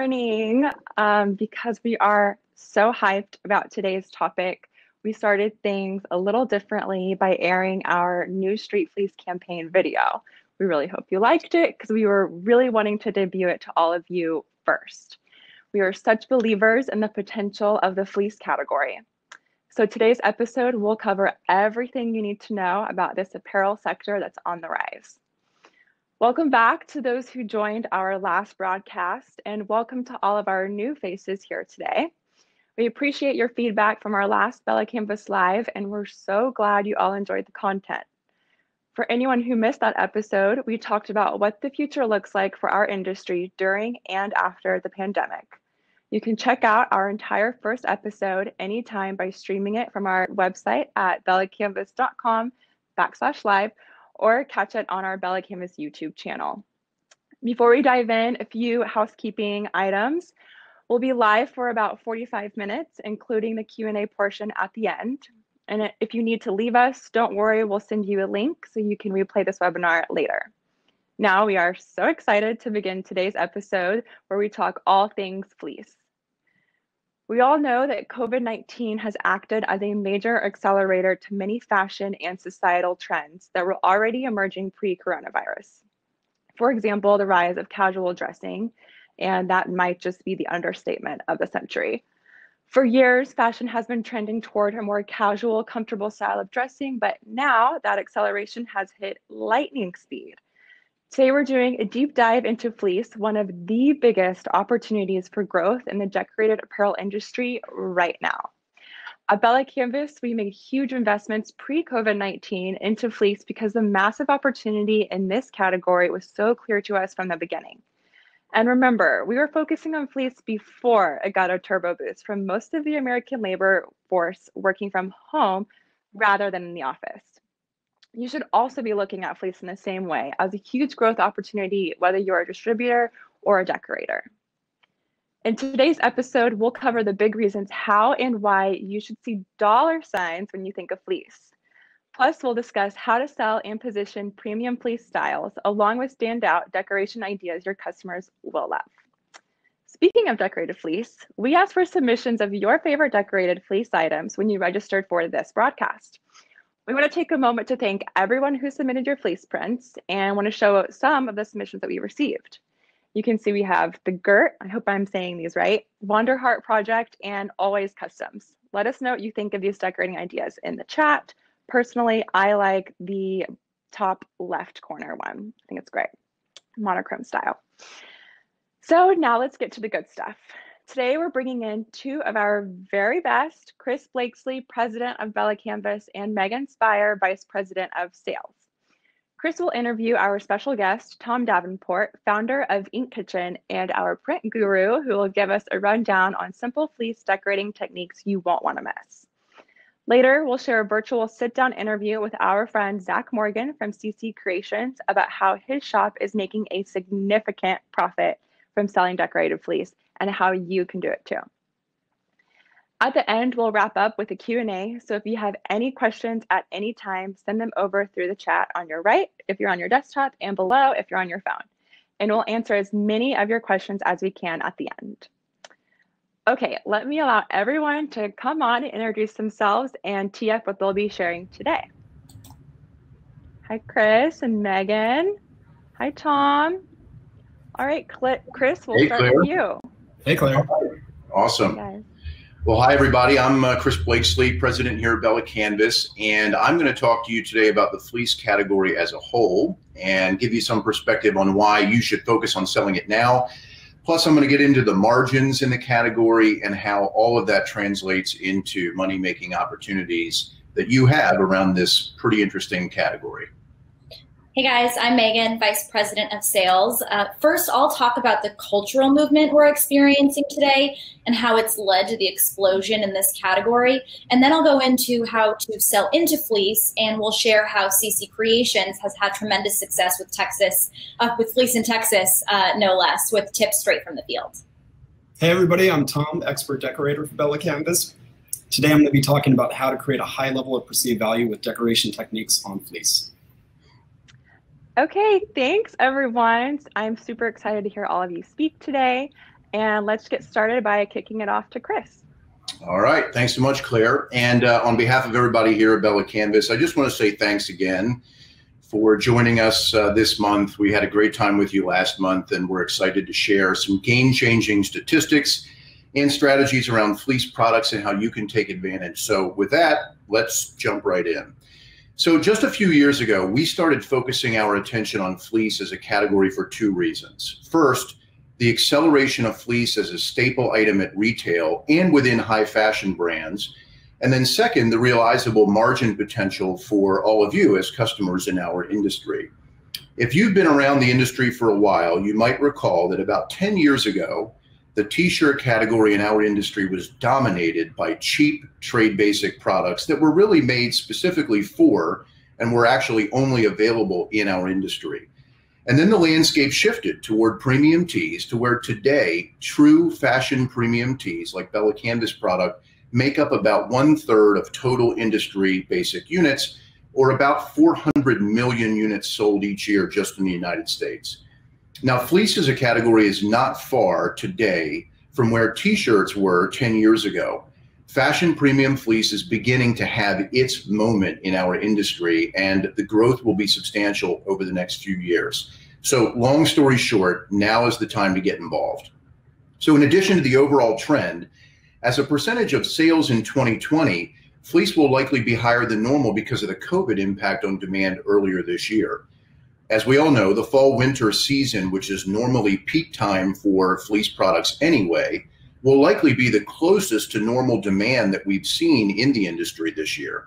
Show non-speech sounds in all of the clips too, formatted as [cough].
morning. Um, because we are so hyped about today's topic, we started things a little differently by airing our new Street Fleece campaign video. We really hope you liked it because we were really wanting to debut it to all of you first. We are such believers in the potential of the fleece category. So today's episode will cover everything you need to know about this apparel sector that's on the rise. Welcome back to those who joined our last broadcast, and welcome to all of our new faces here today. We appreciate your feedback from our last Bella Canvas Live, and we're so glad you all enjoyed the content. For anyone who missed that episode, we talked about what the future looks like for our industry during and after the pandemic. You can check out our entire first episode anytime by streaming it from our website at bellacanvas.com backslash live or catch it on our Bella Canvas YouTube channel. Before we dive in, a few housekeeping items. We'll be live for about 45 minutes, including the Q&A portion at the end. And if you need to leave us, don't worry, we'll send you a link so you can replay this webinar later. Now we are so excited to begin today's episode where we talk all things fleece. We all know that COVID 19 has acted as a major accelerator to many fashion and societal trends that were already emerging pre coronavirus. For example, the rise of casual dressing, and that might just be the understatement of the century. For years, fashion has been trending toward a more casual, comfortable style of dressing, but now that acceleration has hit lightning speed. Today, we're doing a deep dive into fleece, one of the biggest opportunities for growth in the decorated apparel industry right now. At Bella Canvas, we made huge investments pre COVID 19 into fleece because the massive opportunity in this category was so clear to us from the beginning. And remember, we were focusing on fleece before it got a turbo boost from most of the American labor force working from home rather than in the office you should also be looking at fleece in the same way as a huge growth opportunity, whether you're a distributor or a decorator. In today's episode, we'll cover the big reasons how and why you should see dollar signs when you think of fleece. Plus, we'll discuss how to sell and position premium fleece styles, along with standout decoration ideas your customers will love. Speaking of decorated fleece, we asked for submissions of your favorite decorated fleece items when you registered for this broadcast. We want to take a moment to thank everyone who submitted your fleece prints and want to show some of the submissions that we received. You can see we have the GERT, I hope I'm saying these right, Wanderheart Project, and Always Customs. Let us know what you think of these decorating ideas in the chat. Personally, I like the top left corner one. I think it's great, monochrome style. So now let's get to the good stuff. Today, we're bringing in two of our very best Chris Blakeslee, President of Bella Canvas, and Megan Spire, Vice President of Sales. Chris will interview our special guest, Tom Davenport, founder of Ink Kitchen, and our print guru, who will give us a rundown on simple fleece decorating techniques you won't want to miss. Later, we'll share a virtual sit down interview with our friend Zack Morgan from CC Creations about how his shop is making a significant profit from selling decorated fleece and how you can do it too. At the end, we'll wrap up with a Q&A. So if you have any questions at any time, send them over through the chat on your right if you're on your desktop and below if you're on your phone. And we'll answer as many of your questions as we can at the end. Okay, let me allow everyone to come on and introduce themselves and tee up what they'll be sharing today. Hi, Chris and Megan. Hi, Tom. All right, Chris, we'll hey, start Claire. with you. Hey, Claire. Awesome. Hey well, hi, everybody. I'm uh, Chris Blakeslee, president here at Bella Canvas, and I'm going to talk to you today about the fleece category as a whole and give you some perspective on why you should focus on selling it now. Plus, I'm going to get into the margins in the category and how all of that translates into money making opportunities that you have around this pretty interesting category. Hey guys, I'm Megan, Vice President of Sales. Uh, first, I'll talk about the cultural movement we're experiencing today and how it's led to the explosion in this category. And then I'll go into how to sell into fleece, and we'll share how CC Creations has had tremendous success with Texas, uh, with fleece in Texas, uh, no less, with tips straight from the field. Hey everybody, I'm Tom, expert decorator for Bella Canvas. Today I'm going to be talking about how to create a high level of perceived value with decoration techniques on fleece. Okay, thanks everyone. I'm super excited to hear all of you speak today. And let's get started by kicking it off to Chris. All right, thanks so much, Claire. And uh, on behalf of everybody here at Bella Canvas, I just want to say thanks again for joining us uh, this month. We had a great time with you last month, and we're excited to share some game changing statistics and strategies around fleece products and how you can take advantage. So, with that, let's jump right in. So, just a few years ago, we started focusing our attention on fleece as a category for two reasons. First, the acceleration of fleece as a staple item at retail and within high fashion brands and then, second, the realizable margin potential for all of you as customers in our industry. If you've been around the industry for a while, you might recall that about 10 years ago, the t shirt category in our industry was dominated by cheap trade basic products that were really made specifically for and were actually only available in our industry. And then the landscape shifted toward premium tees to where today true fashion premium tees like Bella Canvas product make up about one third of total industry basic units, or about 400 million units sold each year just in the United States. Now, fleece as a category is not far today from where t shirts were 10 years ago. Fashion premium fleece is beginning to have its moment in our industry, and the growth will be substantial over the next few years. So, long story short, now is the time to get involved. So, in addition to the overall trend, as a percentage of sales in 2020, fleece will likely be higher than normal because of the COVID impact on demand earlier this year. As we all know, the fall winter season, which is normally peak time for fleece products anyway, will likely be the closest to normal demand that we've seen in the industry this year.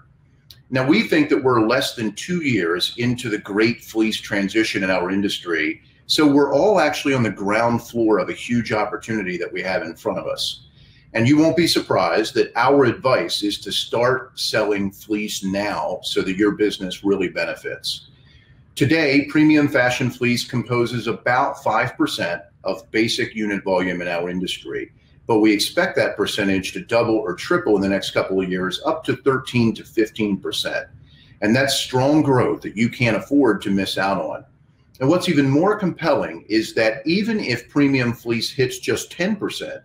Now, we think that we're less than two years into the great fleece transition in our industry. So we're all actually on the ground floor of a huge opportunity that we have in front of us. And you won't be surprised that our advice is to start selling fleece now so that your business really benefits. Today, premium fashion fleece composes about 5% of basic unit volume in our industry, but we expect that percentage to double or triple in the next couple of years up to 13 to 15%. And that's strong growth that you can't afford to miss out on. And what's even more compelling is that even if premium fleece hits just 10%,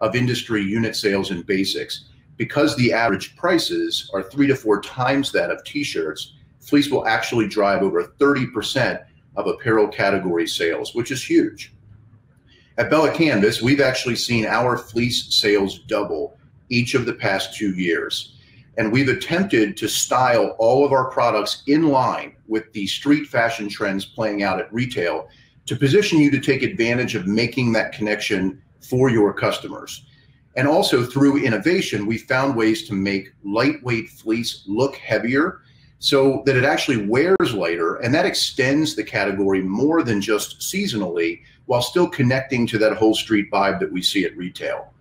of industry unit sales in basics. Because the average prices are three to four times that of t shirts, fleece will actually drive over 30% of apparel category sales, which is huge. At Bella Canvas, we've actually seen our fleece sales double each of the past two years. And we've attempted to style all of our products in line with the street fashion trends playing out at retail to position you to take advantage of making that connection for your customers. And also through innovation, we found ways to make lightweight fleece look heavier so that it actually wears lighter. And that extends the category more than just seasonally while still connecting to that whole street vibe that we see at retail.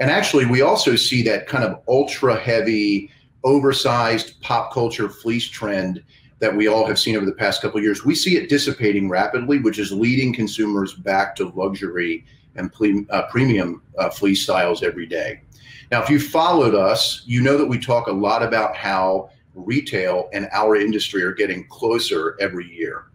And actually, we also see that kind of ultra heavy, oversized pop culture fleece trend that we all have seen over the past couple years. We see it dissipating rapidly, which is leading consumers back to luxury and uh, premium uh, fleece styles every day. Now, if you followed us, you know that we talk a lot about how retail and our industry are getting closer every year.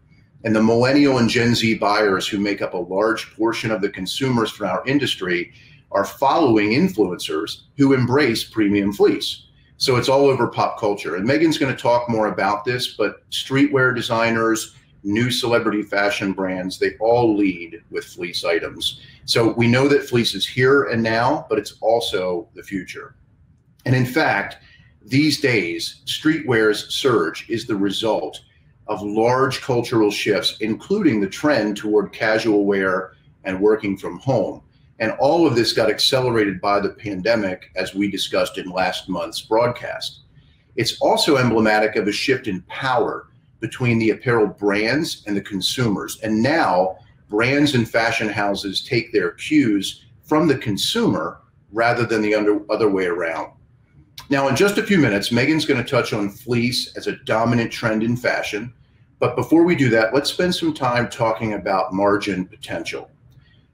And the millennial and Gen Z buyers who make up a large portion of the consumers from our industry are following influencers who embrace premium fleece. So it's all over pop culture. And Megan's going to talk more about this, but streetwear designers, new celebrity fashion brands, they all lead with fleece items. So we know that fleece is here and now, but it's also the future. And in fact, these days, streetwear's surge is the result of large cultural shifts, including the trend toward casual wear and working from home. And all of this got accelerated by the pandemic, as we discussed in last month's broadcast. It's also emblematic of a shift in power between the apparel brands and the consumers. And now brands and fashion houses take their cues from the consumer rather than the under, other way around. Now, in just a few minutes, Megan's going to touch on fleece as a dominant trend in fashion. But before we do that, let's spend some time talking about margin potential.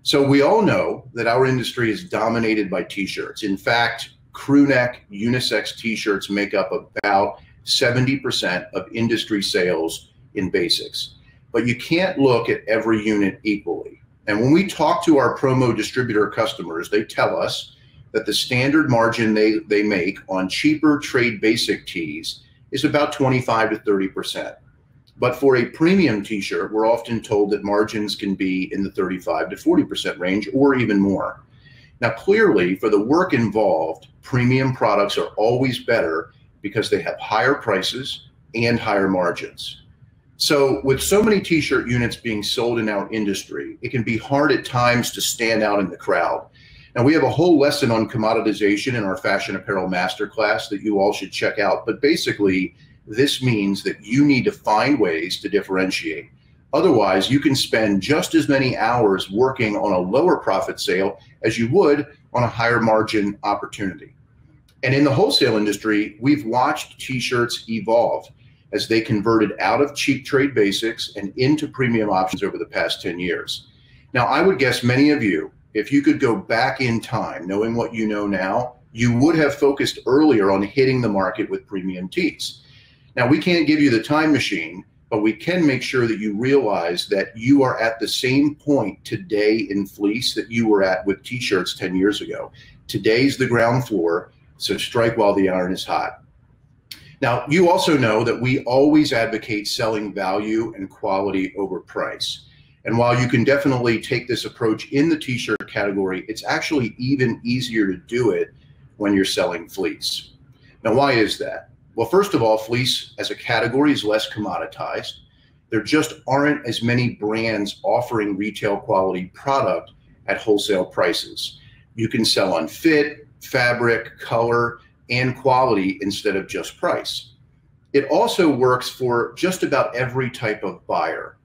So, we all know that our industry is dominated by t shirts. In fact, crew neck unisex t-shirts make up about 70% of industry sales in basics. But you can't look at every unit equally. And when we talk to our promo distributor customers, they tell us that the standard margin they, they make on cheaper trade basic tees is about 25 to 30%. But for a premium t shirt, we're often told that margins can be in the 35 to 40% range or even more. Now, clearly, for the work involved, premium products are always better because they have higher prices and higher margins. So, with so many t shirt units being sold in our industry, it can be hard at times to stand out in the crowd. Now, we have a whole lesson on commoditization in our fashion apparel masterclass that you all should check out. But basically, this means that you need to find ways to differentiate. Otherwise, you can spend just as many hours working on a lower profit sale as you would on a higher margin opportunity. And in the wholesale industry, we've watched t shirts evolve as they converted out of cheap trade basics and into premium options over the past 10 years. Now, I would guess many of you, if you could go back in time, knowing what you know now, you would have focused earlier on hitting the market with premium tees. Now, we can't give you the time machine, but we can make sure that you realize that you are at the same point today in fleece that you were at with t shirts 10 years ago. Today's the ground floor, so strike while the iron is hot. Now, you also know that we always advocate selling value and quality over price. And while you can definitely take this approach in the t shirt category, it's actually even easier to do it when you're selling fleece. Now, why is that? Well, first of all, fleece as a category is less commoditized. There just aren't as many brands offering retail quality product at wholesale prices. You can sell on fit, fabric, color, and quality instead of just price. It also works for just about every type of buyer.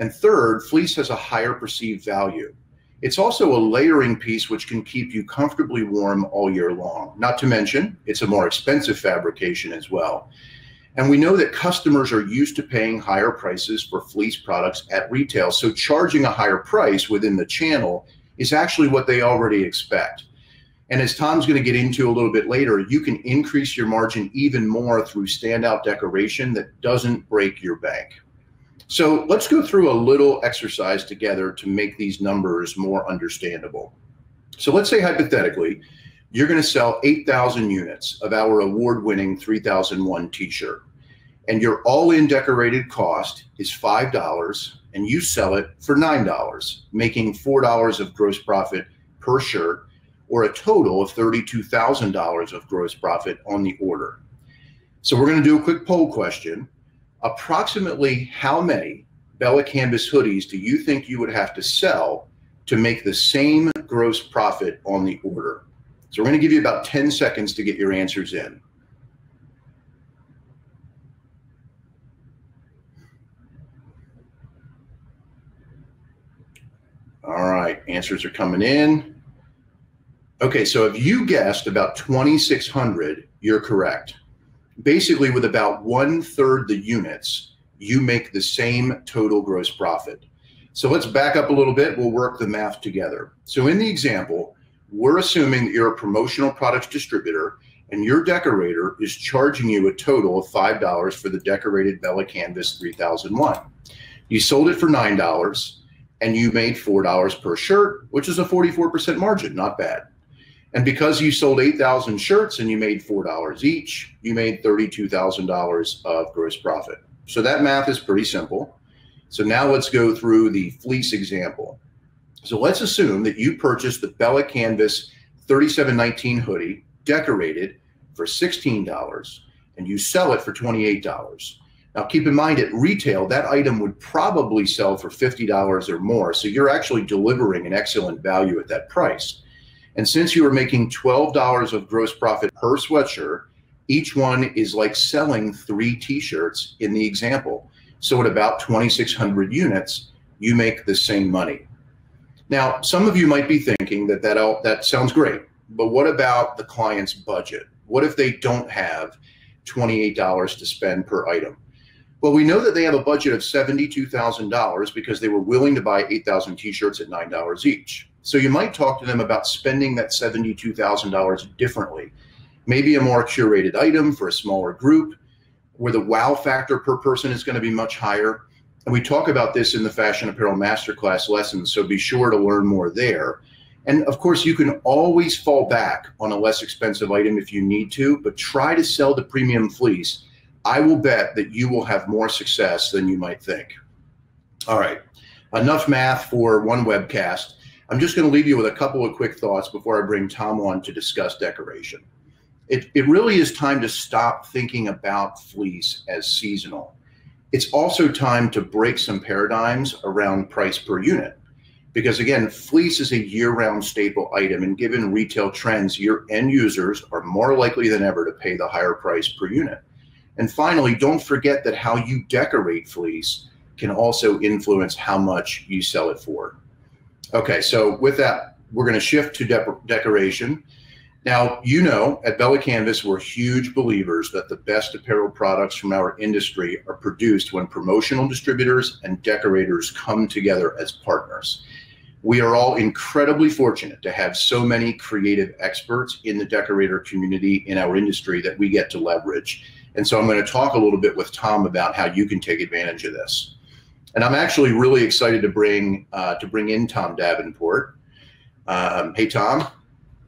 And third, fleece has a higher perceived value. It's also a layering piece which can keep you comfortably warm all year long. Not to mention, it's a more expensive fabrication as well. And we know that customers are used to paying higher prices for fleece products at retail. So charging a higher price within the channel is actually what they already expect. And as Tom's going to get into a little bit later, you can increase your margin even more through standout decoration that doesn't break your bank. So let's go through a little exercise together to make these numbers more understandable. So let's say hypothetically, you're going to sell 8,000 units of our award winning 3001 t shirt, and your all in decorated cost is $5, and you sell it for $9, making $4 of gross profit per shirt, or a total of $32,000 of gross profit on the order. So we're going to do a quick poll question approximately how many Bella Canvas hoodies do you think you would have to sell to make the same gross profit on the order? So we're going to give you about 10 seconds to get your answers in. All right, answers are coming in. Okay, so if you guessed about 2,600, you're correct basically with about one third the units, you make the same total gross profit. So let's back up a little bit. We'll work the math together. So in the example, we're assuming that you're a promotional products distributor and your decorator is charging you a total of $5 for the decorated Bella Canvas 3001. You sold it for $9 and you made $4 per shirt, which is a 44% margin, not bad. And because you sold 8,000 shirts and you made $4 each, you made $32,000 of gross profit. So that math is pretty simple. So now let's go through the fleece example. So let's assume that you purchased the Bella Canvas 3719 hoodie decorated for $16 and you sell it for $28. Now keep in mind at retail, that item would probably sell for $50 or more. So you're actually delivering an excellent value at that price. And since you are making $12 of gross profit per sweatshirt, each one is like selling three t shirts in the example. So at about 2,600 units, you make the same money. Now, some of you might be thinking that that, all, that sounds great, but what about the client's budget? What if they don't have $28 to spend per item? Well, we know that they have a budget of $72,000 because they were willing to buy 8,000 t shirts at $9 each. So you might talk to them about spending that $72,000 differently maybe a more curated item for a smaller group, where the wow factor per person is going to be much higher. And we talk about this in the Fashion Apparel Masterclass lessons, so be sure to learn more there. And of course, you can always fall back on a less expensive item if you need to, but try to sell the premium fleece. I will bet that you will have more success than you might think. All right, enough math for one webcast. I'm just going to leave you with a couple of quick thoughts before I bring Tom on to discuss decoration. It, it really is time to stop thinking about fleece as seasonal. It's also time to break some paradigms around price per unit because again, fleece is a year-round staple item, and given retail trends, your end users are more likely than ever to pay the higher price per unit. And finally, don't forget that how you decorate fleece can also influence how much you sell it for. Okay, so with that, we're going to shift to de decoration. Now, you know, at Bella Canvas, we're huge believers that the best apparel products from our industry are produced when promotional distributors and decorators come together as partners. We are all incredibly fortunate to have so many creative experts in the decorator community in our industry that we get to leverage. And so I'm going to talk a little bit with Tom about how you can take advantage of this. And I'm actually really excited to bring uh, to bring in Tom Davenport. Um, hey, Tom.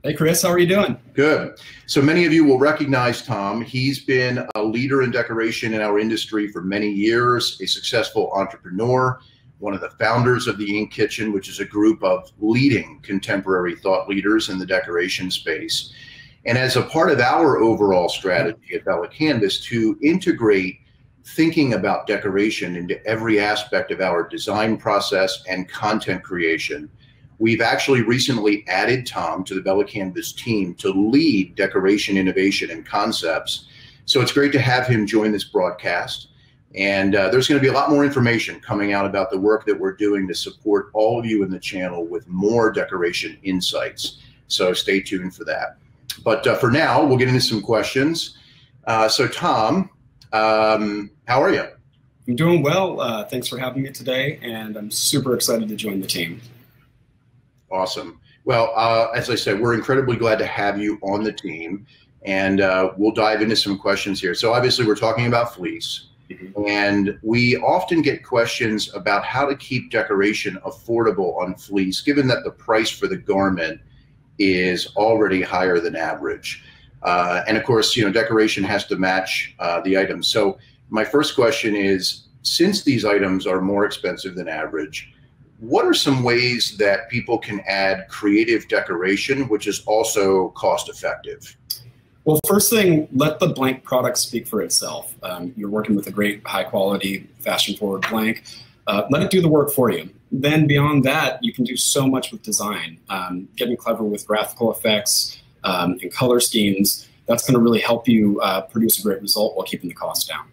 Hey, Chris. How are you doing? Good. So many of you will recognize Tom. He's been a leader in decoration in our industry for many years, a successful entrepreneur one of the founders of the Ink Kitchen, which is a group of leading contemporary thought leaders in the decoration space. And as a part of our overall strategy at Bella Canvas to integrate thinking about decoration into every aspect of our design process and content creation, we've actually recently added Tom to the Bella Canvas team to lead decoration innovation and concepts. So it's great to have him join this broadcast. And uh, there's going to be a lot more information coming out about the work that we're doing to support all of you in the channel with more decoration insights. So stay tuned for that. But uh, for now, we'll get into some questions. Uh, so, Tom, um, how are you? I'm doing well. Uh, thanks for having me today, and I'm super excited to join the team. Awesome. Well, uh, as I said, we're incredibly glad to have you on the team, and uh, we'll dive into some questions here. So, obviously, we're talking about fleece. Mm-hmm. And we often get questions about how to keep decoration affordable on fleece, given that the price for the garment is already higher than average. Uh, and of course, you know, decoration has to match uh, the items. So my first question is, since these items are more expensive than average, what are some ways that people can add creative decoration, which is also cost effective? Well, first thing, let the blank product speak for itself. Um, you're working with a great, high quality, fashion forward blank. Uh, let it do the work for you. Then, beyond that, you can do so much with design. Um, getting clever with graphical effects um, and color schemes, that's going to really help you uh, produce a great result while keeping the cost down.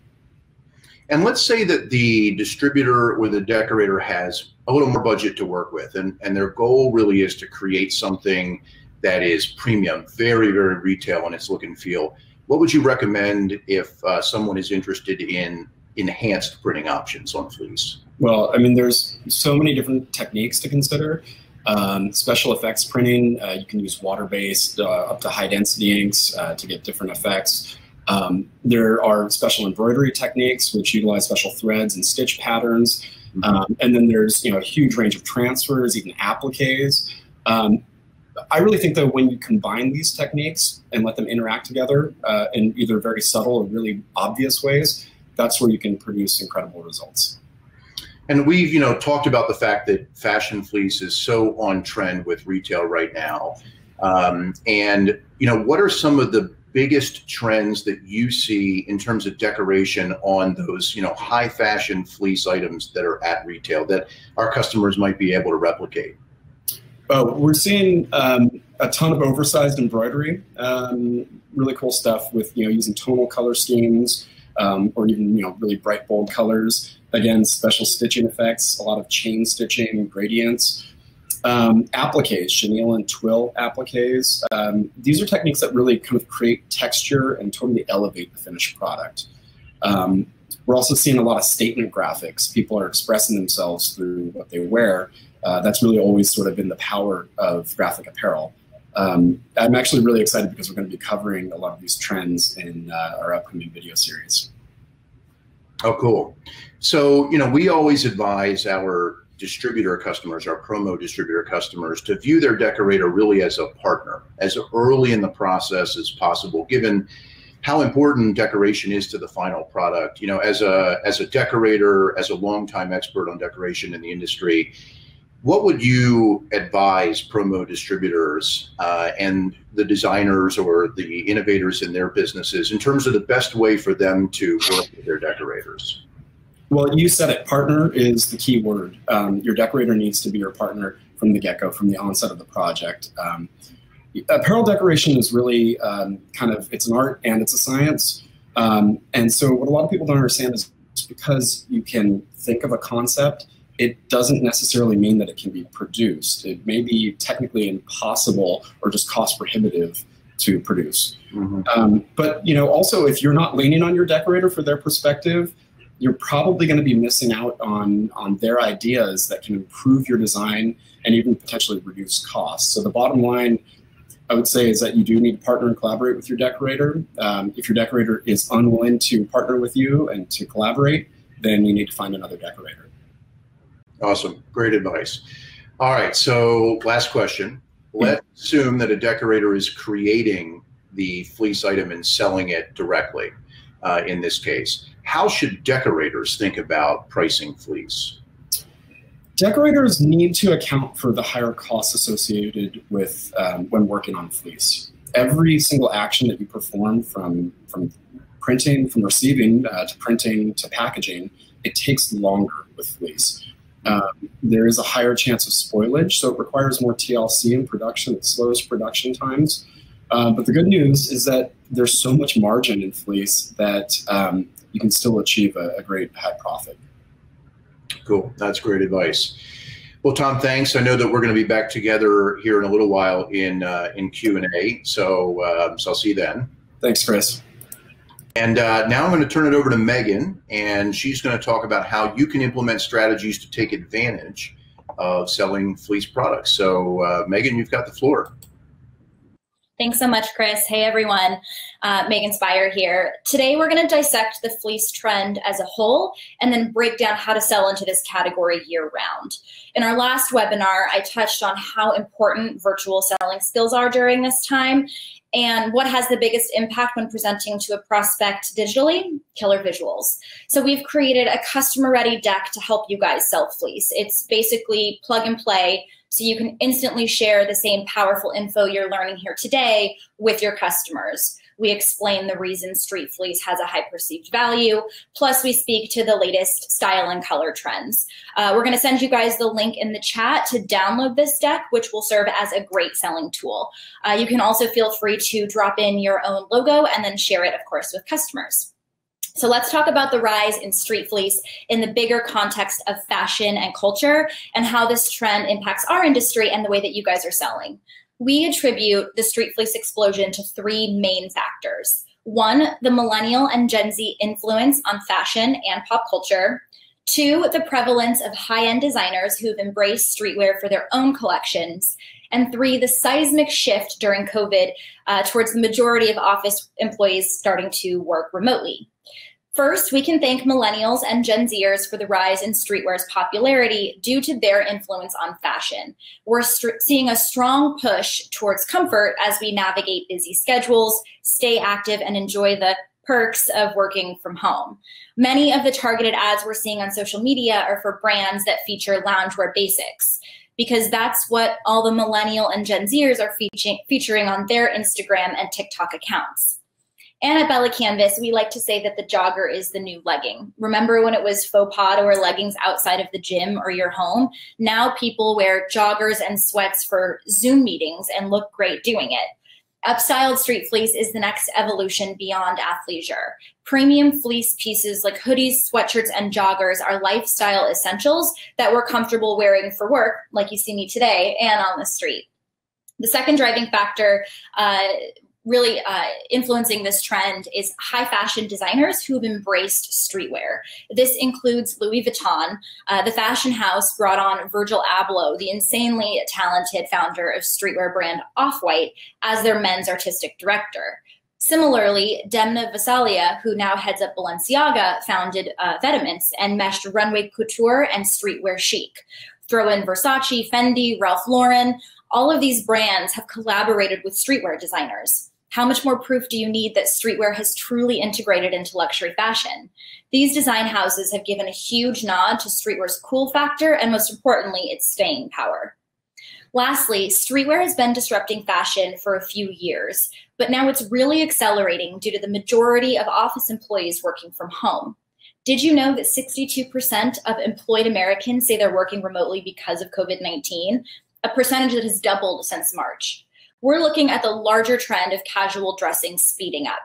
And let's say that the distributor or the decorator has a little more budget to work with, and, and their goal really is to create something that is premium, very, very retail in its look and feel. What would you recommend if uh, someone is interested in enhanced printing options on fleece? Well, I mean, there's so many different techniques to consider. Um, special effects printing, uh, you can use water-based uh, up to high-density inks uh, to get different effects. Um, there are special embroidery techniques which utilize special threads and stitch patterns. Mm-hmm. Um, and then there's you know a huge range of transfers, even appliques. Um, I really think that when you combine these techniques and let them interact together uh, in either very subtle or really obvious ways, that's where you can produce incredible results. And we've, you know, talked about the fact that fashion fleece is so on trend with retail right now. Um, and, you know, what are some of the biggest trends that you see in terms of decoration on those, you know, high fashion fleece items that are at retail that our customers might be able to replicate? Uh, we're seeing um, a ton of oversized embroidery, um, really cool stuff with you know using tonal color schemes um, or even you know really bright bold colors. Again, special stitching effects, a lot of chain stitching, gradients. Um, appliques, chenille and twill appliques. Um, these are techniques that really kind of create texture and totally elevate the finished product. Um, we're also seeing a lot of statement graphics. People are expressing themselves through what they wear uh, that's really always sort of been the power of graphic apparel. Um, I'm actually really excited because we're going to be covering a lot of these trends in uh, our upcoming video series. Oh, cool. So, you know, we always advise our distributor customers, our promo distributor customers, to view their decorator really as a partner, as early in the process as possible, given how important decoration is to the final product. You know, as a as a decorator, as a longtime expert on decoration in the industry, what would you advise promo distributors uh, and the designers or the innovators in their businesses in terms of the best way for them to work with their decorators? Well, you said it. Partner is the key word. Um, your decorator needs to be your partner from the get go, from the onset of the project. Um, apparel decoration is really um, kind of it's an art and it's a science. Um, and so, what a lot of people don't understand is because you can think of a concept it doesn't necessarily mean that it can be produced. It may be technically impossible or just cost prohibitive to produce. Mm-hmm. Um, but you know, also if you're not leaning on your decorator for their perspective, you're probably going to be missing out on on their ideas that can improve your design and even potentially reduce costs. So the bottom line, I would say, is that you do need to partner and collaborate with your decorator. Um, if your decorator is unwilling to partner with you and to collaborate, then you need to find another decorator. Awesome. Great advice. All right. So, last question. Let's assume that a decorator is creating the fleece item and selling it directly uh, in this case. How should decorators think about pricing fleece? Decorators need to account for the higher costs associated with um, when working on fleece. Every single action that you perform from, from printing, from receiving uh, to printing to packaging, it takes longer with fleece. Um, there is a higher chance of spoilage, so it requires more TLC in production. It slows production times. Uh, but the good news is that there's so much margin in fleece that um, you can still achieve a, a, great high profit. Cool. That's great advice. Well, Tom, thanks. I know that we're going to be back together here in a little while in uh, in Q and A. So, uh, so I'll see you then. Thanks, Chris. And uh, now I'm going to turn it over to Megan, and she's going to talk about how you can implement strategies to take advantage of selling fleece products. So, uh, Megan, you've got the floor. Thanks so much, Chris. Hey, everyone. Uh, Megan Spire here. Today, we're going to dissect the fleece trend as a whole and then break down how to sell into this category year round. In our last webinar, I touched on how important virtual selling skills are during this time and what has the biggest impact when presenting to a prospect digitally? Killer visuals. So we've created a customer ready deck to help you guys sell fleece. It's basically plug and play so you can instantly share the same powerful info you're learning here today with your customers. We explain the reason street fleece has a high perceived value. Plus, we speak to the latest style and color trends. Uh, we're going to send you guys the link in the chat to download this deck, which will serve as a great selling tool. Uh, you can also feel free to drop in your own logo and then share it, of course, with customers. So let's talk about the rise in street fleece in the bigger context of fashion and culture and how this trend impacts our industry and the way that you guys are selling we attribute the street fleece explosion to three main factors. One, the millennial and Gen Z influence on fashion and pop culture. Two, the prevalence of high end designers who've embraced streetwear for their own collections. And three, the seismic shift during COVID uh, towards the majority of office employees starting to work remotely. First, we can thank millennials and Gen Zers for the rise in streetwear's popularity due to their influence on fashion. We're seeing a strong push towards comfort as we navigate busy schedules, stay active, and enjoy the perks of working from home. Many of the targeted ads we're seeing on social media are for brands that feature loungewear basics because that's what all the millennial and Gen Zers are featuring on their Instagram and TikTok accounts. And at Bella Canvas, we like to say that the jogger is the new legging. Remember when it was faux pas wear leggings outside of the gym or your home? Now people wear joggers and sweats for Zoom meetings and look great doing it. Upstyled street fleece is the next evolution beyond athleisure. Premium fleece pieces like hoodies, sweatshirts, and joggers are lifestyle essentials that we're comfortable wearing for work, like you see me today, and on the street. The second driving factor uh, really uh, influencing this trend is high fashion designers who have embraced streetwear. This includes Louis Vuitton. Uh, the fashion house brought on Virgil Abloh, the insanely talented founder of streetwear brand Off White, as their men's artistic director. Similarly, Demna Gvasalia, who now heads up Balenciaga, founded uh, Vetements and meshed runway couture and streetwear chic. Throw in Versace, Fendi, Ralph Lauren. All of these brands have collaborated with streetwear designers. How much more proof do you need that streetwear has truly integrated into luxury fashion? These design houses have given a huge nod to streetwear's cool factor and, most importantly, its staying power. Lastly, streetwear has been disrupting fashion for a few years, but now it's really accelerating due to the majority of office employees working from home. Did you know that 62% of employed Americans say they're working remotely because of COVID 19? A percentage that has doubled since March. We're looking at the larger trend of casual dressing speeding up.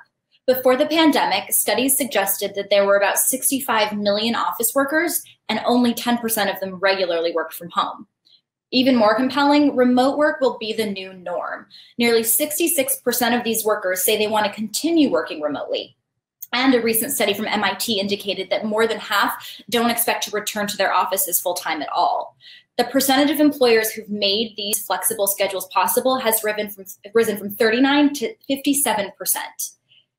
Before the pandemic, studies suggested that there were about 65 million office workers and only 10% of them regularly worked from home. Even more compelling, remote work will be the new norm. Nearly 66% of these workers say they want to continue working remotely. And a recent study from MIT indicated that more than half don't expect to return to their offices full time at all. The percentage of employers who've made these flexible schedules possible has risen from, risen from 39 to 57%.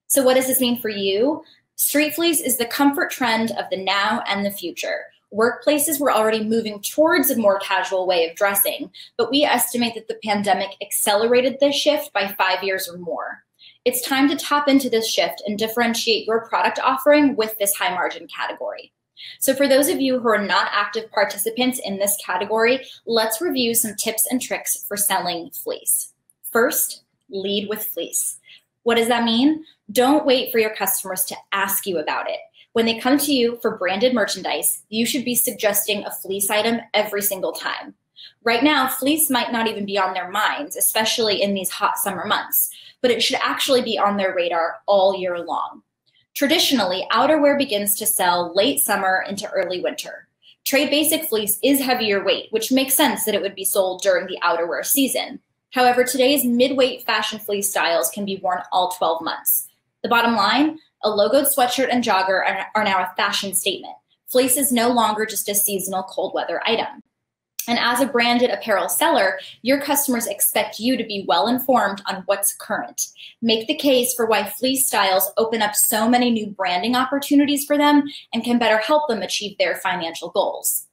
So, what does this mean for you? Street fleece is the comfort trend of the now and the future workplaces were already moving towards a more casual way of dressing, but we estimate that the pandemic accelerated this shift by five years or more. It's time to tap into this shift and differentiate your product offering with this high margin category. So, for those of you who are not active participants in this category, let's review some tips and tricks for selling fleece. First, lead with fleece. What does that mean? Don't wait for your customers to ask you about it. When they come to you for branded merchandise, you should be suggesting a fleece item every single time. Right now, fleece might not even be on their minds, especially in these hot summer months, but it should actually be on their radar all year long. Traditionally, outerwear begins to sell late summer into early winter. Trade basic fleece is heavier weight, which makes sense that it would be sold during the outerwear season. However, today's mid-weight fashion fleece styles can be worn all 12 months. The bottom line, a logoed sweatshirt and jogger are, are now a fashion statement. Fleece is no longer just a seasonal cold weather item. And as a branded apparel seller, your customers expect you to be well informed on what's current. Make the case for why fleece styles open up so many new branding opportunities for them and can better help them achieve their financial goals.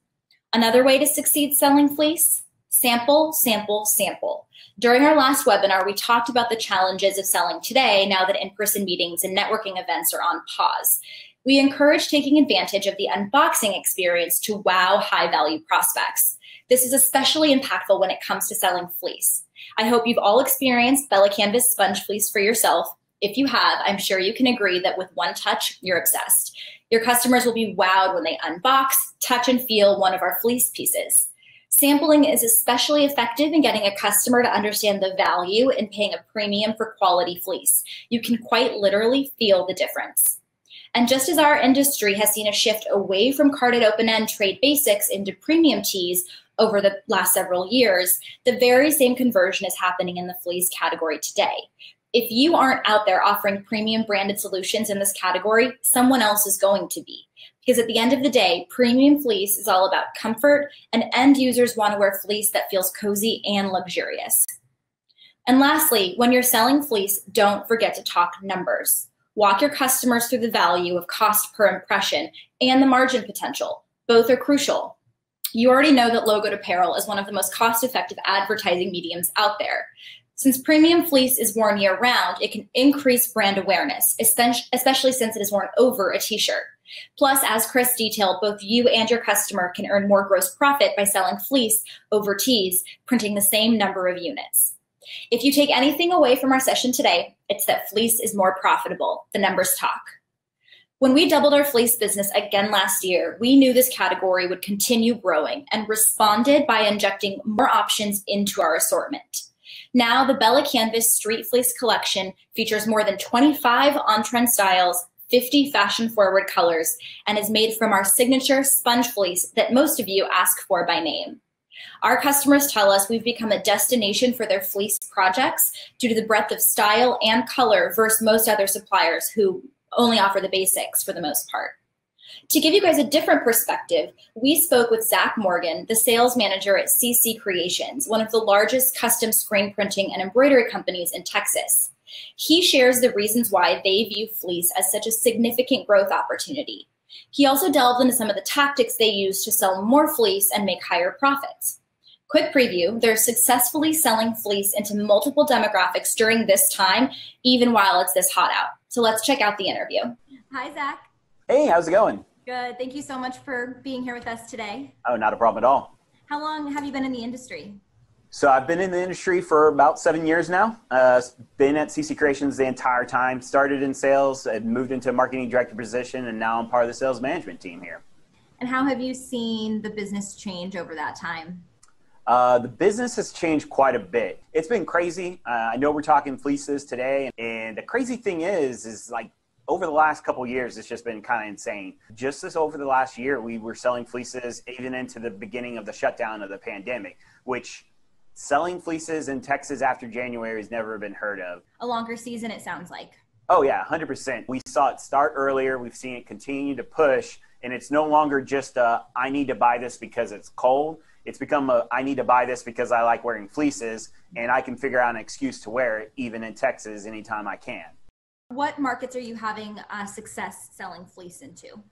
Another way to succeed selling fleece sample, sample, sample. During our last webinar, we talked about the challenges of selling today now that in person meetings and networking events are on pause. We encourage taking advantage of the unboxing experience to wow high value prospects. This is especially impactful when it comes to selling fleece. I hope you've all experienced Bella Canvas sponge fleece for yourself. If you have, I'm sure you can agree that with one touch, you're obsessed. Your customers will be wowed when they unbox, touch, and feel one of our fleece pieces. Sampling is especially effective in getting a customer to understand the value in paying a premium for quality fleece. You can quite literally feel the difference. And just as our industry has seen a shift away from carded open end trade basics into premium tees over the last several years, the very same conversion is happening in the fleece category today. If you aren't out there offering premium branded solutions in this category, someone else is going to be. Because at the end of the day, premium fleece is all about comfort, and end users want to wear fleece that feels cozy and luxurious. And lastly, when you're selling fleece, don't forget to talk numbers. Walk your customers through the value of cost per impression and the margin potential. Both are crucial. You already know that logoed apparel is one of the most cost effective advertising mediums out there. Since premium fleece is worn year round, it can increase brand awareness, especially since it is worn over a t shirt. Plus, as Chris detailed, both you and your customer can earn more gross profit by selling fleece over tees, printing the same number of units. If you take anything away from our session today, it's that fleece is more profitable. The numbers talk. When we doubled our fleece business again last year, we knew this category would continue growing and responded by injecting more options into our assortment. Now, the Bella Canvas Street Fleece collection features more than 25 on trend styles 50 fashion forward colors and is made from our signature sponge fleece that most of you ask for by name. Our customers tell us we've become a destination for their fleece projects due to the breadth of style and color versus most other suppliers who only offer the basics for the most part. To give you guys a different perspective, we spoke with Zack Morgan, the sales manager at CC Creations, one of the largest custom screen printing and embroidery companies in Texas. He shares the reasons why they view fleece as such a significant growth opportunity. He also delved into some of the tactics they use to sell more fleece and make higher profits. Quick preview they're successfully selling fleece into multiple demographics during this time, even while it's this hot out. So let's check out the interview. Hi, Zack. Hey, how's it going? Good. Thank you so much for being here with us today. Oh, not a problem at all. How long have you been in the industry? So I've been in the industry for about seven years now. Uh, been at CC Creations the entire time. Started in sales, and moved into a marketing director position, and now I'm part of the sales management team here. And how have you seen the business change over that time? Uh, the business has changed quite a bit. It's been crazy. Uh, I know we're talking fleeces today, and the crazy thing is, is like over the last couple years, it's just been kind of insane. Just this over the last year, we were selling fleeces even into the beginning of the shutdown of the pandemic, which selling fleeces in Texas after January has never been heard of. A longer season, it sounds like. Oh, yeah, 100%. We saw it start earlier. We've seen it continue to push, and it's no longer just a, I need to buy this because it's cold. It's become a, I need to buy this because I like wearing fleeces, and I can figure out an excuse to wear it even in Texas anytime I can. What markets are you having uh, success selling fleece into?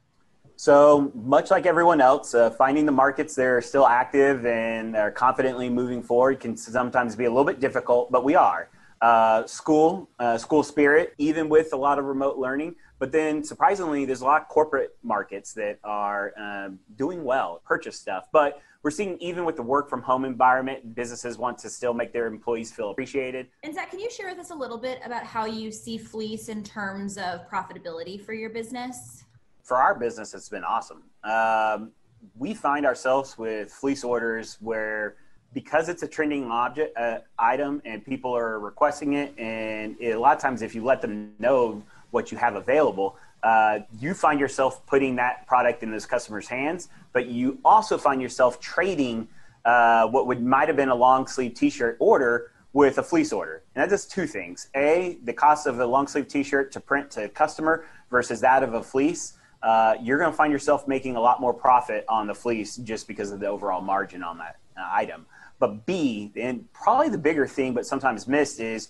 So much like everyone else, uh, finding the markets that are still active and are confidently moving forward can sometimes be a little bit difficult, but we are. Uh, school, uh, school spirit, even with a lot of remote learning. But then surprisingly, there's a lot of corporate markets that are um, doing well, purchase stuff. But we're seeing even with the work from home environment, businesses want to still make their employees feel appreciated. And Zack, can you share with us a little bit about how you see Fleece in terms of profitability for your business? for our business, it's been awesome. Um, we find ourselves with fleece orders where because it's a trending object uh, item and people are requesting it, and it, a lot of times if you let them know what you have available, uh, you find yourself putting that product in those customers' hands, but you also find yourself trading uh, what would might have been a long sleeve T-shirt order with a fleece order, and that does two things: a, the cost of a long sleeve T-shirt to print to a customer versus that of a fleece uh, you're going to find yourself making a lot more profit on the fleece just because of the overall margin on that uh, item. But B, and probably the bigger thing, but sometimes missed, is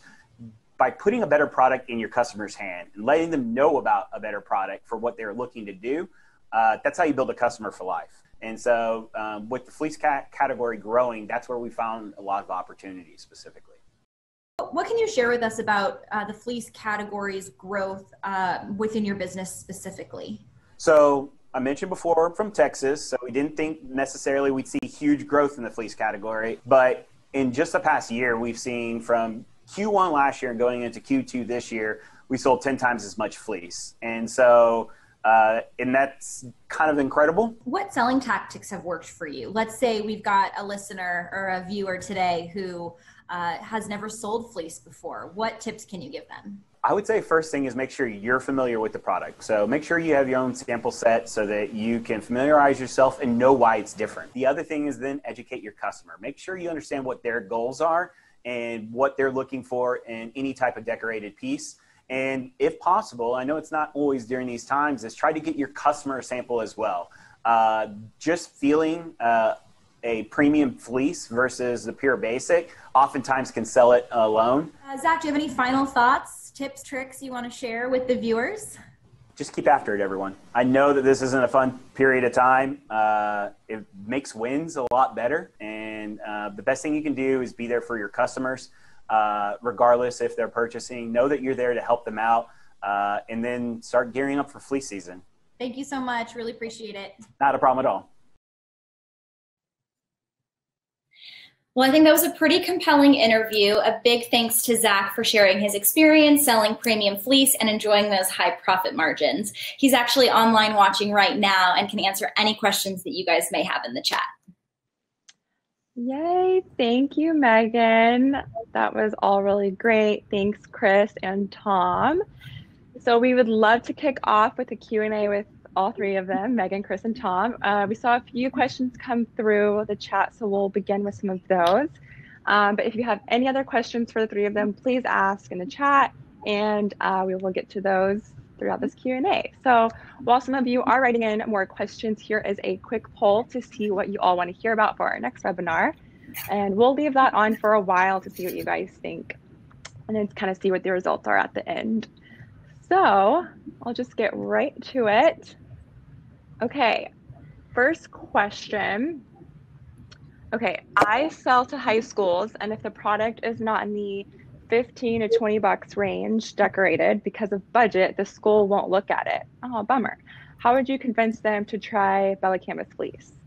by putting a better product in your customer's hand and letting them know about a better product for what they're looking to do. Uh, that's how you build a customer for life. And so, um, with the fleece cat category growing, that's where we found a lot of opportunities specifically. What can you share with us about uh, the fleece category's growth uh, within your business specifically? So I mentioned before from Texas, so we didn't think necessarily we'd see huge growth in the fleece category. But in just the past year, we've seen from Q1 last year and going into Q2 this year, we sold 10 times as much fleece. And so, uh, and that's kind of incredible. What selling tactics have worked for you? Let's say we've got a listener or a viewer today who uh, has never sold fleece before. What tips can you give them? I would say first thing is make sure you're familiar with the product. So make sure you have your own sample set so that you can familiarize yourself and know why it's different. The other thing is then educate your customer. Make sure you understand what their goals are and what they're looking for in any type of decorated piece. And if possible, I know it's not always during these times, is try to get your customer sample as well. Uh, just feeling uh, a premium fleece versus the pure basic oftentimes can sell it alone. Uh, Zack, do you have any final thoughts? tips, tricks you want to share with the viewers? Just keep after it, everyone. I know that this isn't a fun period of time. Uh, it makes wins a lot better. And uh, the best thing you can do is be there for your customers, uh, regardless if they're purchasing. Know that you're there to help them out. Uh, and then start gearing up for fleece season. Thank you so much. Really appreciate it. Not a problem at all. Well, I think that was a pretty compelling interview. A big thanks to Zack for sharing his experience selling premium fleece and enjoying those high profit margins. He's actually online watching right now and can answer any questions that you guys may have in the chat. Yay. Thank you, Megan. That was all really great. Thanks, Chris and Tom. So we would love to kick off with a Q&A with all three of them, Megan, Chris, and Tom. Uh, we saw a few questions come through the chat, so we'll begin with some of those. Um, but if you have any other questions for the three of them, please ask in the chat, and uh, we will get to those throughout this Q&A. So while some of you are writing in more questions, here is a quick poll to see what you all want to hear about for our next webinar. And we'll leave that on for a while to see what you guys think and then kind of see what the results are at the end. So I'll just get right to it. Okay, first question. Okay, I sell to high schools, and if the product is not in the 15 to 20 bucks range decorated because of budget, the school won't look at it. Oh, bummer. How would you convince them to try Bella Canvas Fleece?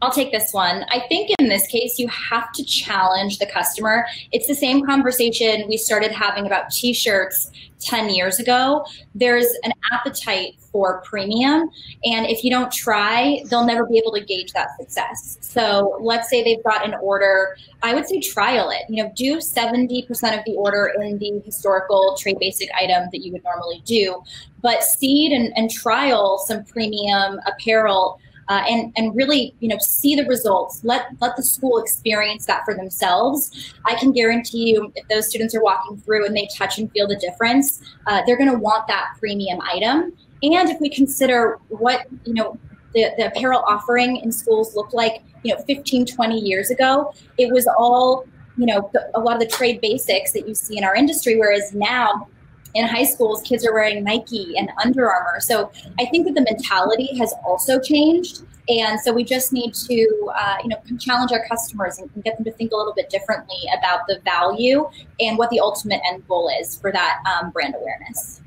I'll take this one. I think in this case, you have to challenge the customer. It's the same conversation we started having about t shirts 10 years ago. There's an appetite for premium. And if you don't try, they'll never be able to gauge that success. So let's say they've got an order. I would say trial it. You know, do 70% of the order in the historical trade basic item that you would normally do, but seed and, and trial some premium apparel uh, and and really you know see the results. Let let the school experience that for themselves. I can guarantee you, if those students are walking through and they touch and feel the difference, uh, they're going to want that premium item. And if we consider what you know the, the apparel offering in schools looked like you know 15 20 years ago it was all you know a lot of the trade basics that you see in our industry whereas now in high schools, kids are wearing Nike and Under Armour. So I think that the mentality has also changed. And so we just need to, uh, you know, challenge our customers and get them to think a little bit differently about the value and what the ultimate end goal is for that um, brand awareness.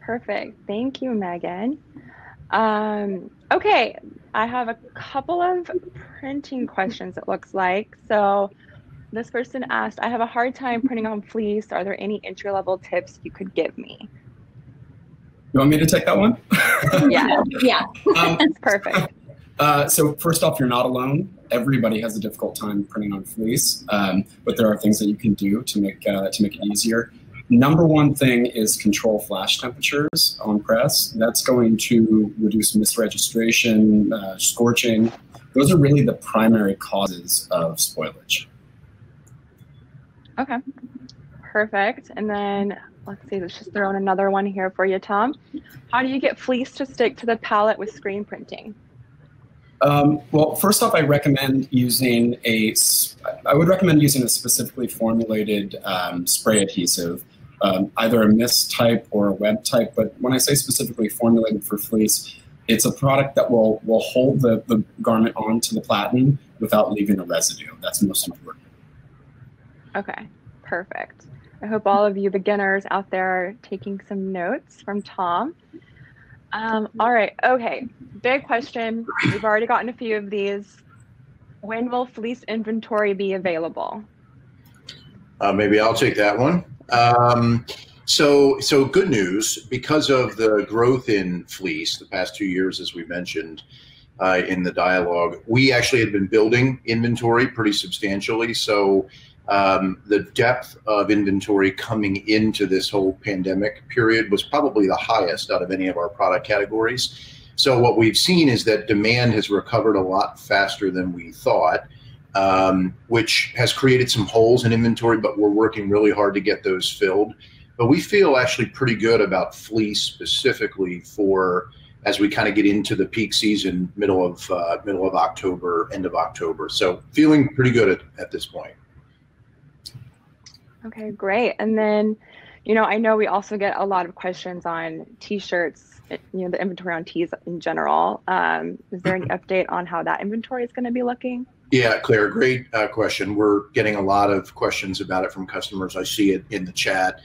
Perfect. Thank you, Megan. Um, okay, I have a couple of printing questions, it looks like. So this person asked, I have a hard time printing on fleece. Are there any entry level tips you could give me? You want me to take that one? [laughs] yeah. yeah. Um, [laughs] That's perfect. Uh, so first off, you're not alone. Everybody has a difficult time printing on fleece, um, but there are things that you can do to make uh, to make it easier. Number one thing is control flash temperatures on press. That's going to reduce misregistration, uh, scorching. Those are really the primary causes of spoilage. Okay, perfect. And then let's see, let's just throw in another one here for you, Tom. How do you get fleece to stick to the pallet with screen printing? Um, well, first off, I recommend using a, I would recommend using a specifically formulated um, spray adhesive, um, either a mist type or a web type. But when I say specifically formulated for fleece, it's a product that will, will hold the, the garment onto the platen without leaving a residue. That's most important. Okay, perfect. I hope all of you beginners out there are taking some notes from Tom. Um, all right, okay, big question. We've already gotten a few of these. When will fleece inventory be available? Uh, maybe I'll take that one. Um, so, so good news because of the growth in fleece the past two years, as we mentioned uh, in the dialogue, we actually had been building inventory pretty substantially. So um, the depth of inventory coming into this whole pandemic period was probably the highest out of any of our product categories. So what we've seen is that demand has recovered a lot faster than we thought, um, which has created some holes in inventory, but we're working really hard to get those filled. But we feel actually pretty good about fleece specifically for as we kind of get into the peak season, middle of uh, middle of October, end of October. So feeling pretty good at, at this point. Okay, great. And then, you know, I know we also get a lot of questions on t-shirts, you know, the inventory on tees in general. Um, is there any [clears throat] update on how that inventory is going to be looking? Yeah, Claire, great uh, question. We're getting a lot of questions about it from customers. I see it in the chat.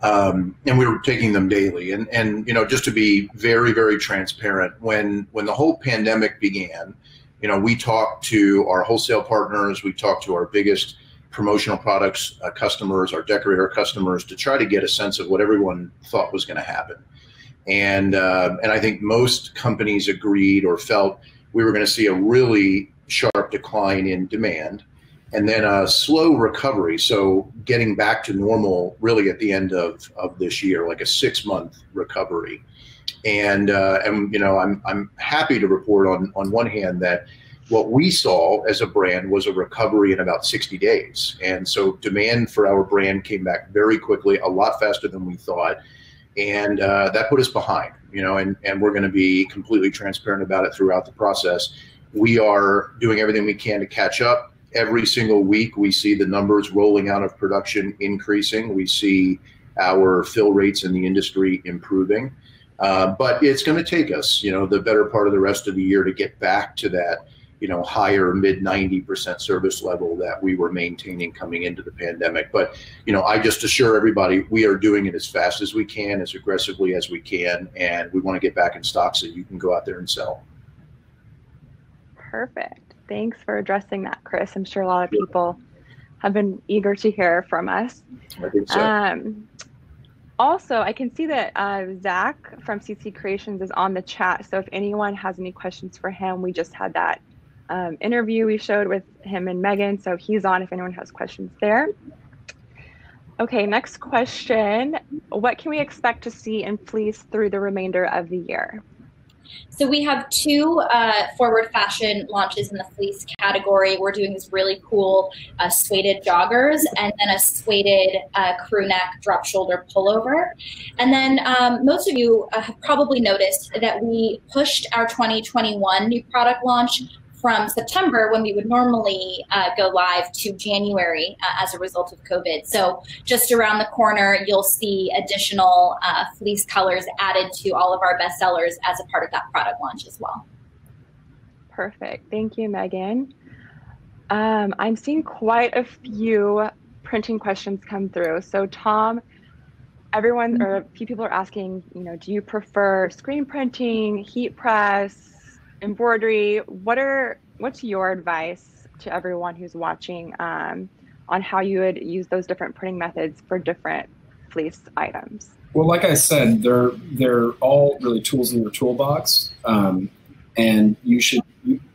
Um, and we were taking them daily. And, and, you know, just to be very, very transparent, when, when the whole pandemic began, you know, we talked to our wholesale partners, we talked to our biggest promotional products uh, customers, our decorator customers, to try to get a sense of what everyone thought was going to happen. And uh, and I think most companies agreed or felt we were going to see a really sharp decline in demand, and then a slow recovery. So getting back to normal really at the end of of this year, like a six month recovery. And uh, and you know, I'm I'm happy to report on on one hand that what we saw as a brand was a recovery in about 60 days. And so demand for our brand came back very quickly, a lot faster than we thought. And uh, that put us behind, you know, and, and we're going to be completely transparent about it throughout the process. We are doing everything we can to catch up. Every single week, we see the numbers rolling out of production increasing. We see our fill rates in the industry improving. Uh, but it's going to take us, you know, the better part of the rest of the year to get back to that you know higher mid 90% service level that we were maintaining coming into the pandemic. But you know i just assure everybody we are doing it as fast as we can as aggressively as we can and we want to get back in stock so you can go out there and sell. Perfect. Thanks for addressing that chris. I'm sure a lot of people have been eager to hear from us. I think so. um, also, I can see that uh, Zack from CC Creations is on the chat. So if anyone has any questions for him, we just had that um, interview we showed with him and Megan. So he's on if anyone has questions there. Okay, next question. What can we expect to see in fleece through the remainder of the year? So we have two uh, forward fashion launches in the fleece category. We're doing these really cool uh, suede joggers and then a suede uh, crew neck drop shoulder pullover. And then um, most of you uh, have probably noticed that we pushed our 2021 new product launch from September when we would normally uh, go live to January uh, as a result of COVID. So just around the corner, you'll see additional uh, fleece colors added to all of our bestsellers as a part of that product launch as well. Perfect. Thank you, Megan. Um, I'm seeing quite a few printing questions come through. So Tom, everyone or a few people are asking, you know, do you prefer screen printing, heat press, embroidery. What are what's your advice to everyone who's watching um, on how you would use those different printing methods for different fleece items? Well, like I said, they're they're all really tools in your toolbox, um, and you should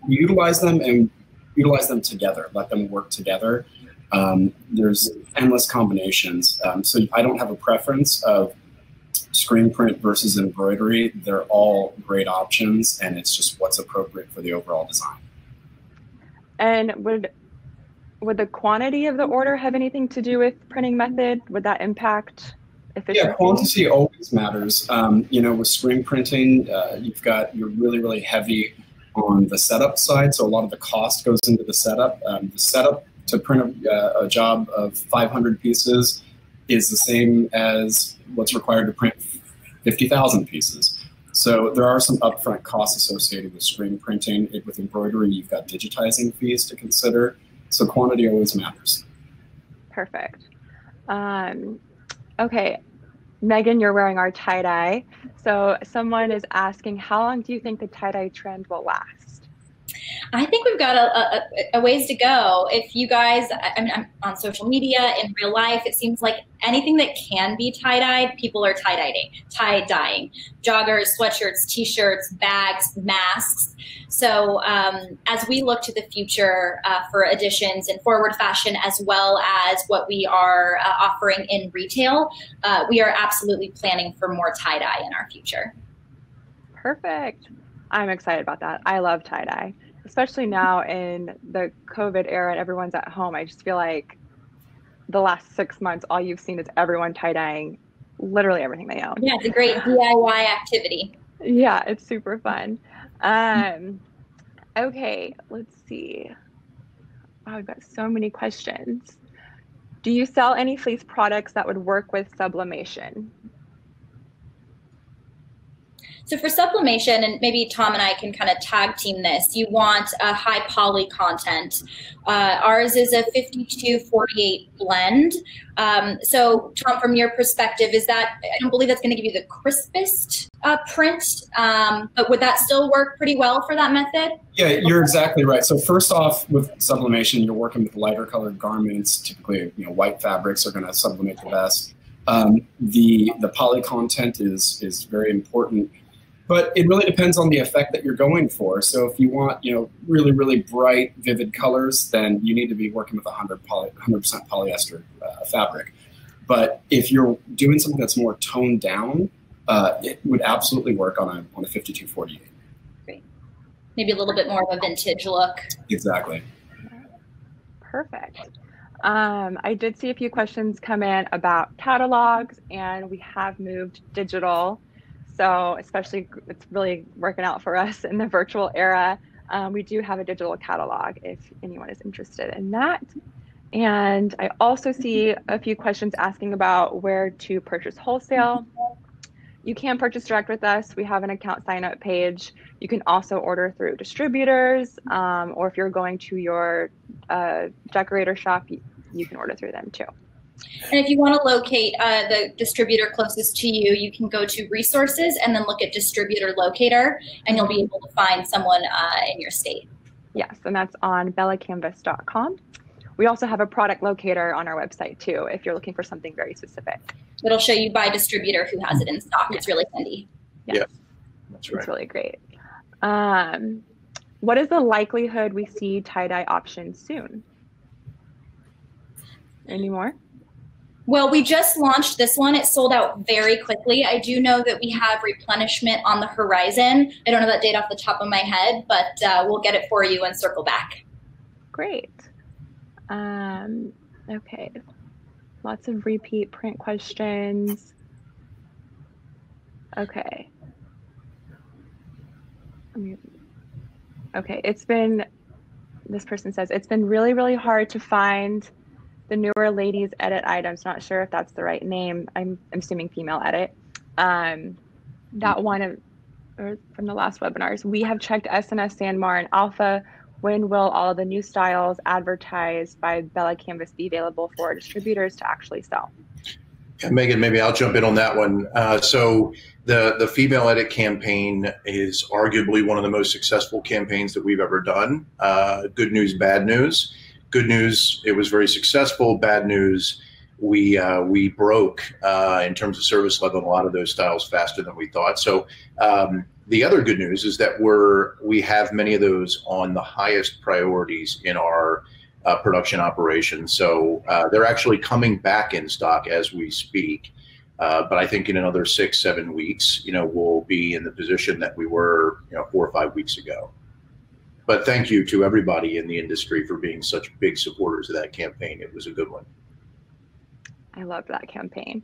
utilize them and utilize them together. Let them work together. Um, there's endless combinations. Um, so I don't have a preference of screen print versus embroidery, they're all great options, and it's just what's appropriate for the overall design. And would would the quantity of the order have anything to do with printing method? Would that impact efficiency? Yeah, quantity always matters. Um, you know, with screen printing, uh, you've got you're really really heavy on the setup side, so a lot of the cost goes into the setup. Um, the setup to print a, uh, a job of 500 pieces is the same as what's required to print 50,000 pieces. So there are some upfront costs associated with screen printing. It, with embroidery, you've got digitizing fees to consider. So quantity always matters. Perfect. Um, okay, Megan, you're wearing our tie dye. So someone is asking, how long do you think the tie dye trend will last? I think we've got a, a, a, ways to go. If you guys, I mean, I'm on social media, in real life, it seems like anything that can be tie dyed, people are tie dyeing, tie dyeing, joggers, sweatshirts, t-shirts, bags, masks. So um, as we look to the future uh, for additions in forward fashion, as well as what we are uh, offering in retail, uh, we are absolutely planning for more tie dye in our future. Perfect. I'm excited about that. I love tie dye especially now in the COVID era and everyone's at home, I just feel like the last six months, all you've seen is everyone tie dyeing literally everything they own. Yeah, it's a great DIY activity. Yeah, it's super fun. Um, okay, let's see. Wow, I've got so many questions. Do you sell any fleece products that would work with sublimation? So for sublimation, and maybe Tom and I can kind of tag team this, you want a high poly content. Uh, ours is a 52-48 blend. Um, so Tom, from your perspective, is that, I don't believe that's going to give you the crispest uh, print, um, but would that still work pretty well for that method? Yeah, you're exactly right. So first off, with sublimation, you're working with lighter colored garments. Typically, you know, white fabrics are going to sublimate the best. Um, the the poly content is is very important but it really depends on the effect that you're going for. So if you want, you know, really, really bright, vivid colors, then you need to be working with 100 poly, 100% polyester uh, fabric. But if you're doing something that's more toned down, uh, it would absolutely work on a on a 5248. Great. Maybe a little bit more of a vintage look. Exactly. Perfect. Um, I did see a few questions come in about catalogs, and we have moved digital. So, especially, it's really working out for us in the virtual era. Um, we do have a digital catalog if anyone is interested in that. And I also see a few questions asking about where to purchase wholesale. You can purchase direct with us. We have an account sign up page. You can also order through distributors, um, or if you're going to your uh, decorator shop, you, you, can order through them too. And if you want to locate uh, the distributor closest to you, you can go to resources and then look at distributor locator, and you'll be able to find someone uh, in your state. Yes, and that's on bellacanvas.com. We also have a product locator on our website too, if you're looking for something very specific. It'll show you by distributor who has it in stock. It's really handy. Yes. Yeah, that's right. It's really great. Um, what is the likelihood we see tie-dye options soon? Any more? Well, we just launched this one. It sold out very quickly. I do know that we have replenishment on the horizon. I don't know that date off the top of my head, but uh, we'll get it for you and circle back. Great. Um, okay. Lots of repeat print questions. Okay. Okay, it's been, this person says, it's been really, really hard to find the newer ladies edit items. Not sure if that's the right name. I'm, I'm assuming female edit. Um, that one of, or from the last webinars, we have checked S&S Sanmar and Alpha when will all the new styles advertised by Bella Canvas be available for distributors to actually sell? Yeah, Megan, maybe I'll jump in on that one. Uh, so the the female edit campaign is arguably one of the most successful campaigns that we've ever done. Uh, good news, bad news. Good news, it was very successful. Bad news, we uh, we broke uh, in terms of service level a lot of those styles faster than we thought. So um, the other good news is that we're we have many of those on the highest priorities in our uh, production operation. So uh, they're actually coming back in stock as we speak. Uh, but I think in another six, seven weeks, you know, we'll be in the position that we were, you know, four or five weeks ago. But thank you to everybody in the industry for being such big supporters of that campaign. It was a good one. I loved that campaign.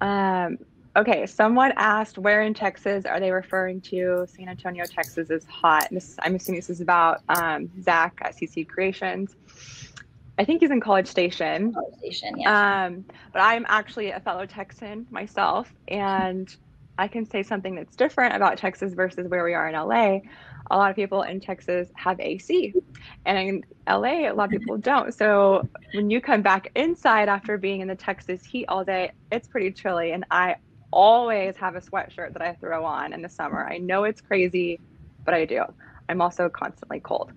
Um, Okay, someone asked where in Texas are they referring to? San Antonio, Texas is hot. This, I'm assuming this is about um, Zack at CC Creations. I think he's in College Station. College Station, yeah. Um, but I'm actually a fellow Texan myself, and I can say something that's different about Texas versus where we are in LA. A lot of people in Texas have AC, and in LA, a lot of people [laughs] don't. So when you come back inside after being in the Texas heat all day, it's pretty chilly. And I always have a sweatshirt that I throw on in the summer. I know it's crazy, but I do. I'm also constantly cold.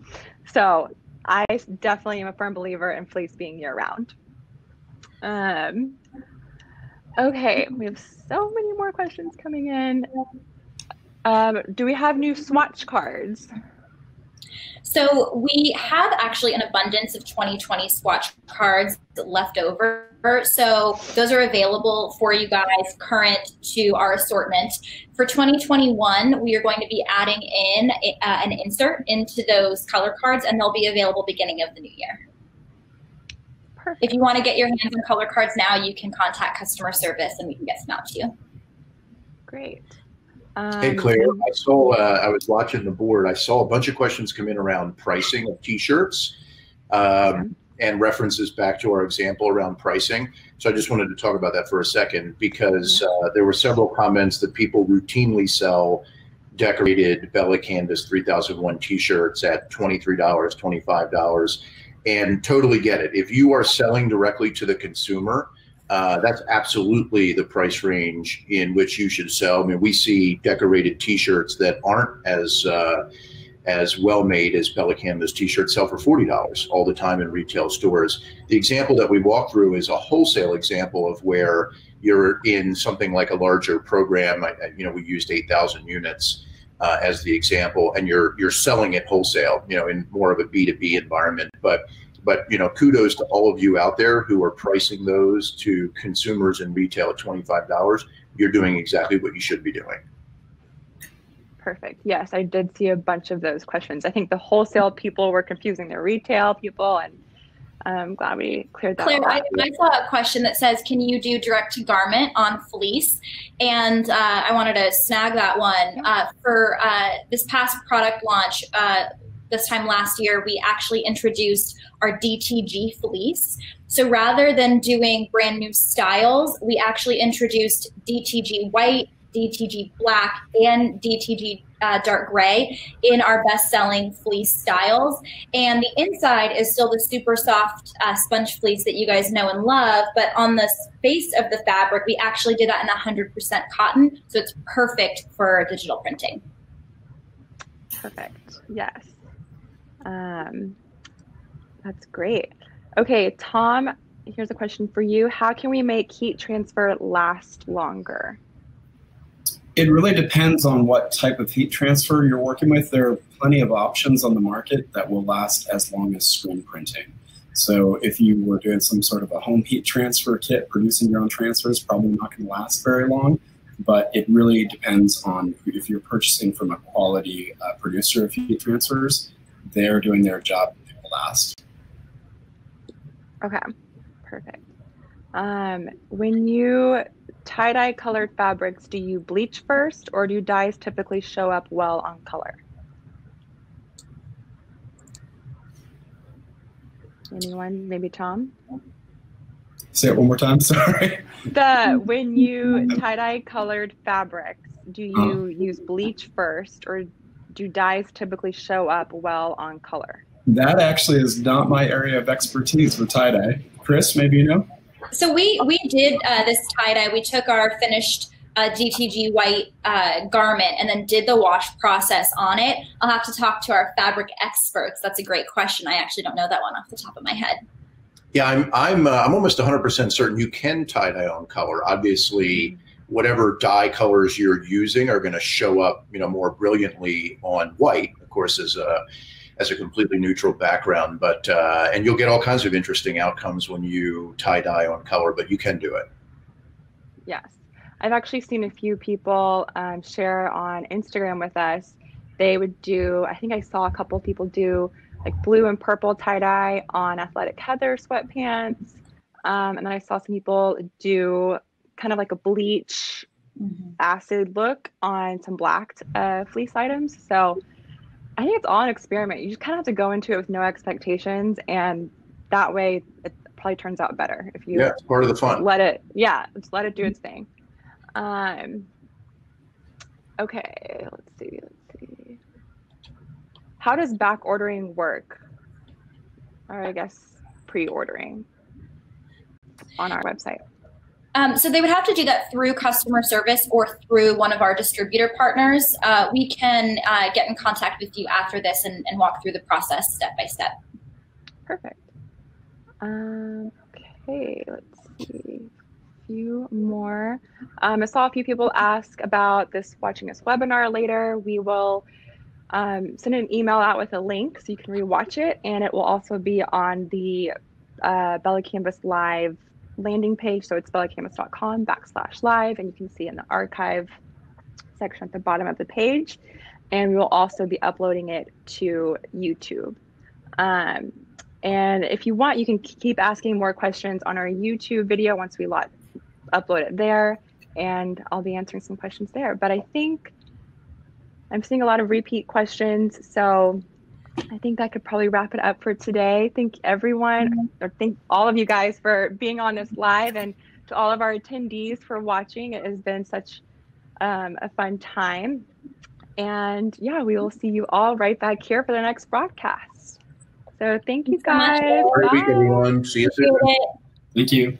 So I definitely am a firm believer in fleece being year round. Um, okay, we have so many more questions coming in. Um, do we have new swatch cards? So we have actually an abundance of 2020 swatch cards left over. So those are available for you guys current to our assortment. For 2021, we are going to be adding in a, uh, an insert into those color cards and they'll be available beginning of the new year. Perfect. If you want to get your hands on color cards now, you can contact customer service and we can get some out to you. Great. Um, hey Claire, I saw. Uh, I was watching the board. I saw a bunch of questions come in around pricing of T-shirts, um, and references back to our example around pricing. So I just wanted to talk about that for a second because uh, there were several comments that people routinely sell decorated Bella Canvas 3001 T-shirts at $23, $25, and totally get it. If you are selling directly to the consumer uh, that's absolutely the price range in which you should sell. I mean, we see decorated T-shirts that aren't as uh, as well made as Bella Canvas T-shirts sell for forty dollars all the time in retail stores. The example that we walk through is a wholesale example of where you're in something like a larger program. You know, we used eight thousand units. Uh, as the example, and you're you're selling it wholesale, you know, in more of a B two B environment. But but you know, kudos to all of you out there who are pricing those to consumers in retail at twenty five dollars. you're doing exactly what you should be doing. Perfect. Yes, I did see a bunch of those questions. I think the wholesale people were confusing the retail people, and I'm glad we cleared that Claire, up. I, I saw a question that says, "Can you do direct to garment on fleece?" And uh, I wanted to snag that one uh, for uh, this past product launch. This time last year, we actually introduced our DTG fleece. So rather than doing brand new styles, we actually introduced DTG white, DTG black, and DTG uh, dark gray in our best-selling fleece styles. And the inside is still the super soft uh, sponge fleece that you guys know and love, but on the face of the fabric, we actually did that in 100% cotton, so it's perfect for digital printing. Perfect. Yes. Um, that's great. Okay, Tom, here's a question for you. How can we make heat transfer last longer? It really depends on what type of heat transfer you're working with. There are plenty of options on the market that will last as long as screen printing. So if you were doing some sort of a home heat transfer kit, producing your own transfers, probably not going to last very long. But it really depends on if you're purchasing from a quality uh, producer of heat transfers, they're doing their job, it will last. Okay, perfect. Um, when you tie-dye colored fabrics, do you bleach first or do dyes typically show up well on color? Anyone? Maybe Tom? Say it one more time, [laughs] sorry. The when you tie-dye colored fabrics, do you use bleach first or do dyes typically show up well on color? That actually is not my area of expertise with tie-dye. Chris, maybe you know? So we we did uh, this tie dye. We took our finished uh, DTG white uh, garment and then did the wash process on it. I'll have to talk to our fabric experts. That's a great question. I actually don't know that one off the top of my head. Yeah, I'm I'm uh, I'm almost 100% certain you can tie dye on color. Obviously, whatever dye colors you're using are going to show up, you know, more brilliantly on white. Of course, as a as a completely neutral background. But uh, and you'll get all kinds of interesting outcomes when you tie dye on color. But you can do it. Yes, I've actually seen a few people um, share on Instagram with us. They would do. I think I saw a couple people do like blue and purple tie dye on athletic heather sweatpants, um, and then I saw some people do kind of like a bleach mm-hmm. acid look on some blacked uh, fleece items. So I think it's all an experiment. You just kind of have to go into it with no expectations, and that way it probably turns out better if you. Yeah, it's part of the fun. Let it, yeah, just let it do its thing. Um. Okay, let's see. Let's see. How does back ordering work? Or I guess pre-ordering on our website. Um, so they would have to do that through customer service or through one of our distributor partners. Uh, we can uh, get in contact with you after this and, and, walk through the process step by step. Perfect. Um, okay, let's see. A few more. Um, I saw a few people ask about this watching this webinar later. We will um, send an email out with a link so you can rewatch it, and it will also be on the uh, Bella Canvas Live landing page. So it's bellacanvas.com backslash live, and you can see in the archive section at the bottom of the page. And we will also be uploading it to YouTube. Um, and if you want, you can keep asking more questions on our YouTube video once we lot, upload it there. And I'll be answering some questions there. But I think I'm seeing a lot of repeat questions. So I think that could probably wrap it up for today. Thank everyone, mm-hmm. or thank all of you guys for being on this live, and to all of our attendees for watching. It has been such um, a fun time. And yeah, we will see you all right back here for the next broadcast. So thank you guys. Have a Great week, everyone. See you soon. Thank you.